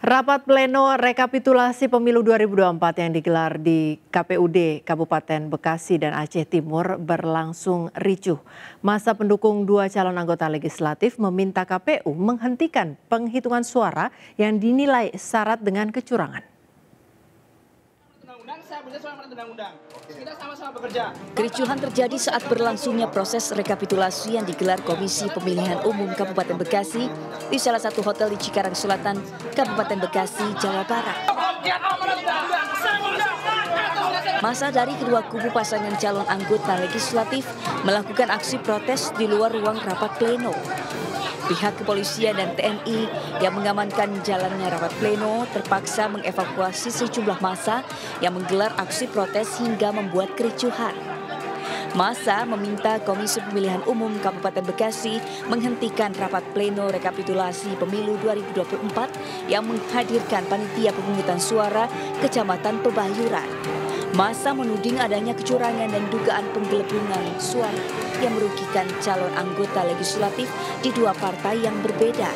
Rapat pleno rekapitulasi pemilu 2024 yang digelar di KPUD Kabupaten Bekasi dan Aceh Timur berlangsung ricuh. Masa pendukung dua calon anggota legislatif meminta KPU menghentikan penghitungan suara yang dinilai syarat dengan kecurangan undang-undang. Kita sama-sama bekerja. Kericuhan terjadi saat berlangsungnya proses rekapitulasi yang digelar Komisi Pemilihan Umum Kabupaten Bekasi di salah satu hotel di Cikarang Selatan, Kabupaten Bekasi, Jawa Barat. Masa dari kedua kubu pasangan calon anggota legislatif melakukan aksi protes di luar ruang rapat pleno. Pihak kepolisian dan TNI yang mengamankan jalannya rapat pleno terpaksa mengevakuasi sejumlah masa yang menggelar aksi protes hingga membuat kericuhan. Masa meminta Komisi Pemilihan Umum Kabupaten Bekasi menghentikan rapat pleno rekapitulasi pemilu 2024 yang menghadirkan panitia pemungutan suara Kecamatan Pebayuran. Masa menuding adanya kecurangan dan dugaan penggelembungan suara yang merugikan calon anggota legislatif di dua partai yang berbeda.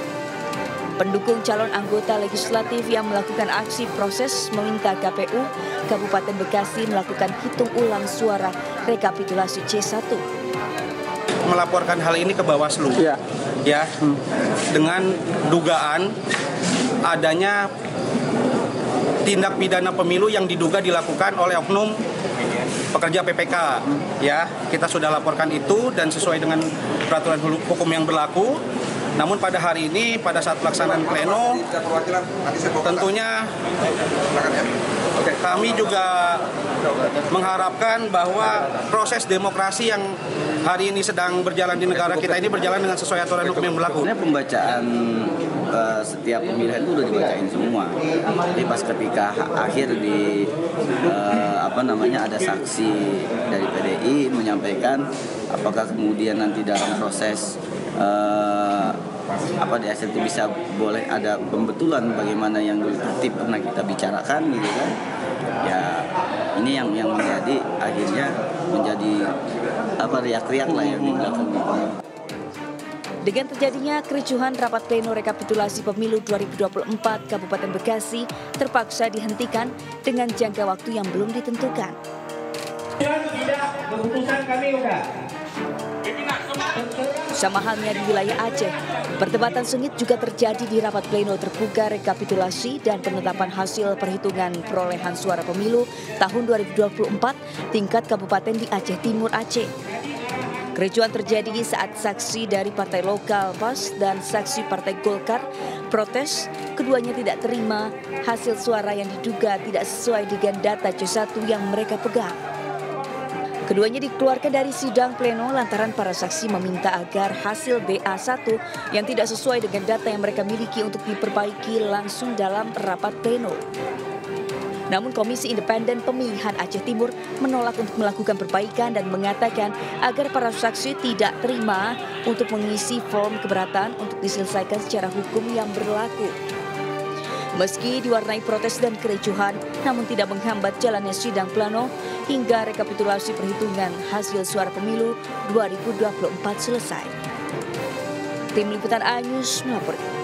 Pendukung calon anggota legislatif yang melakukan aksi proses meminta KPU Kabupaten Bekasi melakukan hitung ulang suara rekapitulasi C1 melaporkan hal ini ke Bawaslu ya, ya hmm. dengan dugaan adanya tindak pidana pemilu yang diduga dilakukan oleh oknum pekerja PPK ya kita sudah laporkan itu dan sesuai dengan peraturan hukum yang berlaku namun pada hari ini pada saat pelaksanaan pleno tentunya kami juga mengharapkan bahwa proses demokrasi yang hari ini sedang berjalan di negara kita ini berjalan dengan sesuai aturan hukum yang berlaku. Pembacaan uh, setiap pemilihan itu sudah dibacain semua. Jadi pas ketika akhir di uh, apa namanya ada saksi dari PDI menyampaikan apakah kemudian nanti dalam proses uh, apa di itu bisa boleh ada pembetulan bagaimana yang tertib pernah kita bicarakan gitu kan ya ini yang yang menjadi akhirnya menjadi apa riak-riak lah yang dilakukan dengan terjadinya kericuhan rapat pleno rekapitulasi pemilu 2024 Kabupaten Bekasi terpaksa dihentikan dengan jangka waktu yang belum ditentukan. Tidak, keputusan kami. Sama halnya di wilayah Aceh, perdebatan sengit juga terjadi di rapat pleno terbuka rekapitulasi dan penetapan hasil perhitungan perolehan suara pemilu tahun 2024 tingkat kabupaten di Aceh Timur Aceh. Kericuan terjadi saat saksi dari partai lokal PAS dan saksi partai Golkar protes keduanya tidak terima hasil suara yang diduga tidak sesuai dengan data C1 yang mereka pegang. Keduanya dikeluarkan dari sidang pleno lantaran para saksi meminta agar hasil BA1 yang tidak sesuai dengan data yang mereka miliki untuk diperbaiki langsung dalam rapat pleno. Namun Komisi Independen Pemilihan Aceh Timur menolak untuk melakukan perbaikan dan mengatakan agar para saksi tidak terima untuk mengisi form keberatan untuk diselesaikan secara hukum yang berlaku. Meski diwarnai protes dan kericuhan, namun tidak menghambat jalannya sidang plano hingga rekapitulasi perhitungan hasil suara pemilu 2024 selesai. Tim Liputan Anyus melaporkan.